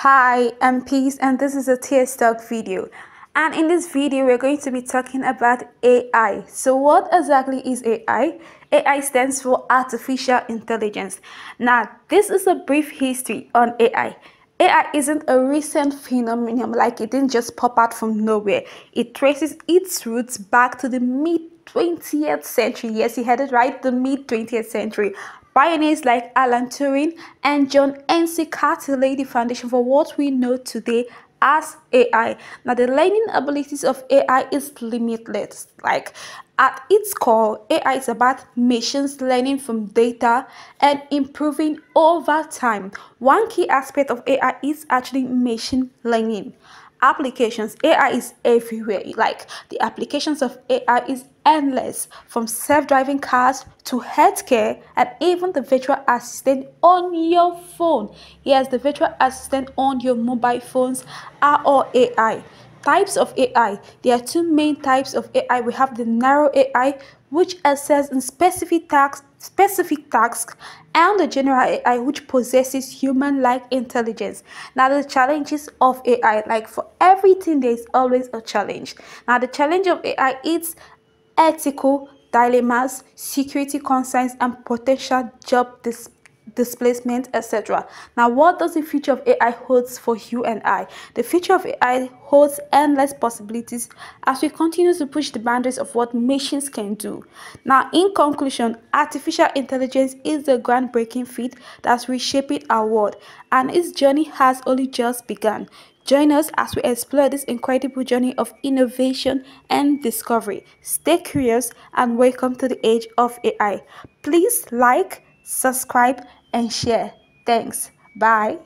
Hi, I'm Peace and this is a TS Talk video. And in this video, we're going to be talking about AI. So what exactly is AI? AI stands for Artificial Intelligence. Now, this is a brief history on AI. AI isn't a recent phenomenon, like it didn't just pop out from nowhere. It traces its roots back to the mid 20th century. Yes, you had it right, the mid 20th century. Pioneers like Alan Turing and John McCarthy laid the foundation for what we know today as AI. Now, the learning abilities of AI is limitless. Like, at its core, AI is about machines learning from data and improving over time. One key aspect of AI is actually machine learning applications ai is everywhere like the applications of ai is endless from self-driving cars to healthcare and even the virtual assistant on your phone. Yes the virtual assistant on your mobile phones are all ai types of ai there are two main types of ai we have the narrow ai which assess in specific tasks specific tasks and the general AI which possesses human-like intelligence. Now the challenges of AI, like for everything there is always a challenge. Now the challenge of AI is ethical dilemmas, security concerns and potential job dis displacement, etc. Now, what does the future of AI holds for you and I? The future of AI holds endless possibilities as we continue to push the boundaries of what machines can do. Now, in conclusion, artificial intelligence is the groundbreaking feat that's reshaping our world, and its journey has only just begun. Join us as we explore this incredible journey of innovation and discovery. Stay curious and welcome to the age of AI. Please like, subscribe, and share. Thanks. Bye.